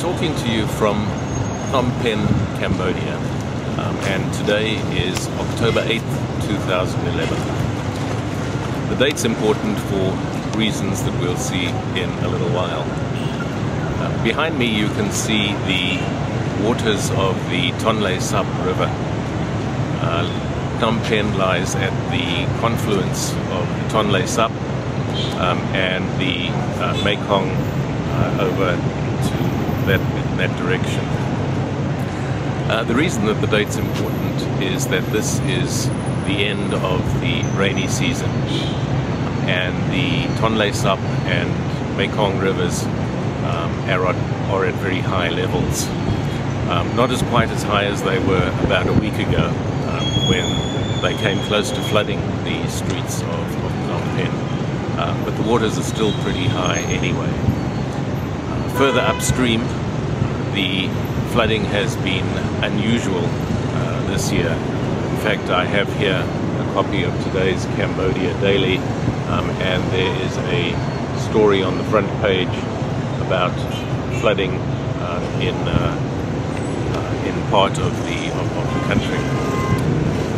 Talking to you from Phnom Penh, Cambodia, um, and today is October 8th, 2011. The date's important for reasons that we'll see in a little while. Uh, behind me you can see the waters of the Tonle Sap River. Uh, Phnom Penh lies at the confluence of the Tonle Sap um, and the uh, Mekong uh, over that, that direction. Uh, the reason that the date's important is that this is the end of the rainy season and the Tonle Sap and Mekong rivers um, are, at, are, at, very high levels. Um, not as quite as high as they were about a week ago um, when they came close to flooding the streets of, of Phnom Penh. Uh, but the waters are still pretty high anyway. Further upstream, the flooding has been unusual uh, this year. In fact, I have here a copy of today's Cambodia Daily, um, and there is a story on the front page about flooding uh, in uh, uh in part of the of, of, the country.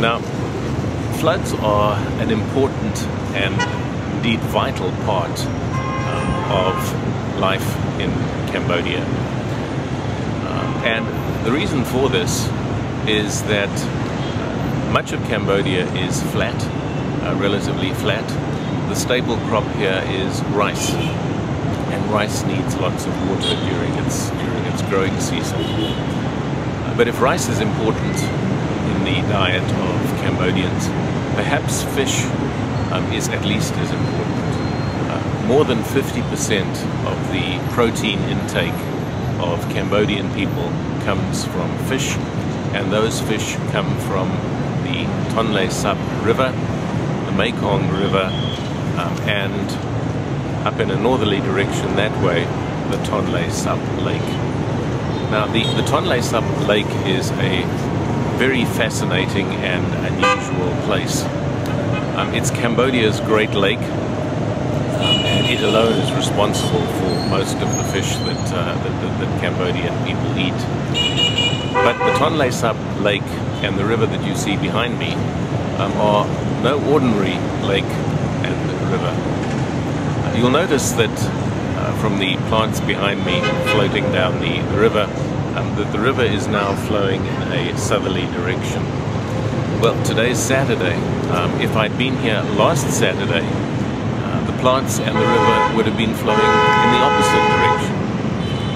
Now, floods are an important and indeed vital part um, of life in Cambodia. And the reason for this is that much of Cambodia is flat, uh, relatively flat. The staple crop here is rice, and rice needs lots of water during its during its growing season. Uh, but if rice is important in the diet of Cambodians, perhaps fish um, is at least as important. More than 50% of the protein intake of Cambodian people comes from fish, and those fish come from the Tonle Sap River, the Mekong River, um, and up in a northerly direction that way, the Tonle Sap Lake. Now, the, the Tonle Sap Lake is a very fascinating and unusual place. Um, it's Cambodia's Great Lake, it alone is responsible for most of the fish that, uh, that, that, that, Cambodian people eat. But the Tonle Sap Lake and the river that you see behind me um, are no ordinary lake and river. Uh, you'll notice that uh, from the plants behind me floating down the, the river, um, that the river is now flowing in a southerly direction. Well, today's Saturday. Um, if I'd been here last Saturday, plants and the river would have been flowing in the opposite direction.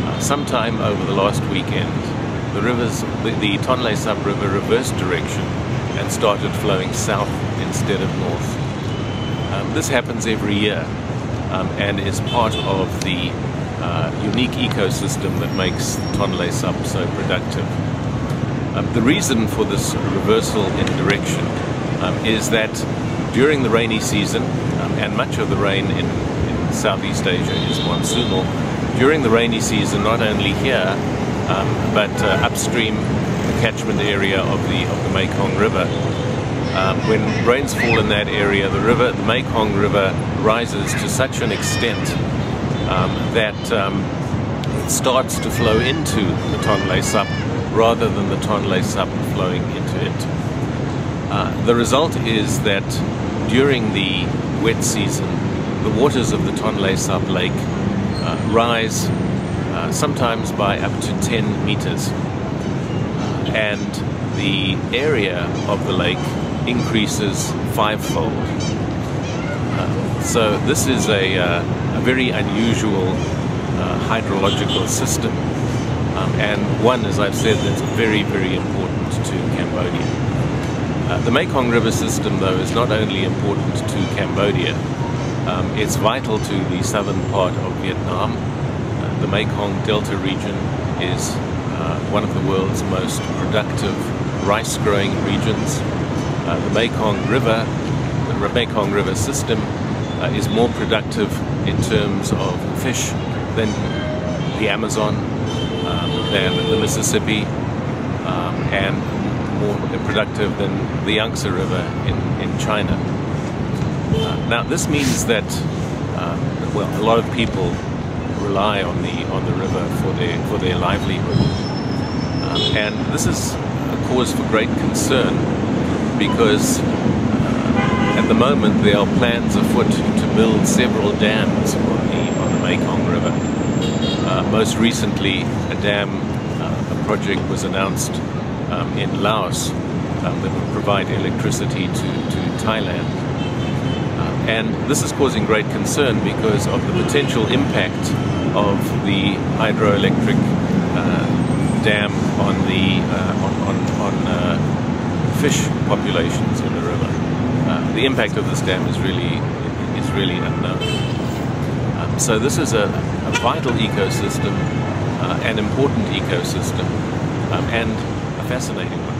Uh, sometime over the last weekend, the rivers, the, the Tonle Sap River reversed direction and started flowing south instead of north. Um, this happens every year um, and is part of the uh, unique ecosystem that makes Tonle Sap so productive. Um, the reason for this reversal in direction um, is that during the rainy season, and much of the rain in, in, Southeast Asia is monsoonal, during the rainy season, not only here, um, but uh, upstream the catchment area of the, of the Mekong River, um, when rains fall in that area, the river, the Mekong River rises to such an extent um, that um, it starts to flow into the Tonle Sap rather than the Tonle Sap flowing into it. Uh, the result is that during the wet season, the waters of the Tonle Sap Lake uh, rise uh, sometimes by up to 10 meters. Uh, and the area of the lake increases fivefold. Uh, so this is a, uh, a very unusual hydrological system um, and one, as I've said, that's very, very important to Cambodia. Uh, the Mekong River system, though, is not only important to Cambodia, um, it's vital to the southern part of Vietnam. Uh, the Mekong Delta region is uh, one of the world's most productive rice growing regions. Uh, the Mekong River, the Mekong River system uh, is more productive in terms of fish than the Amazon, um, than the Mississippi, um, and more productive than the Yangtze River in, in China. Uh, now, this means that, uh, well, a lot of people rely on the on the river for their for their livelihood. Um, and this is a cause for great concern because uh, at the moment there are plans afoot to build several dams on the on the Mekong River. Uh, most recently, a dam, uh, a project was announced um, in Laos um, that would provide electricity to, to Thailand. Uh, and this is causing great concern because of the potential impact of the hydroelectric uh, dam on the uh, on, on, on uh, fish populations in the river. The impact of this dam is really is really unknown. Um, so this is a, a vital ecosystem, uh, an important ecosystem, um, and fascinating one.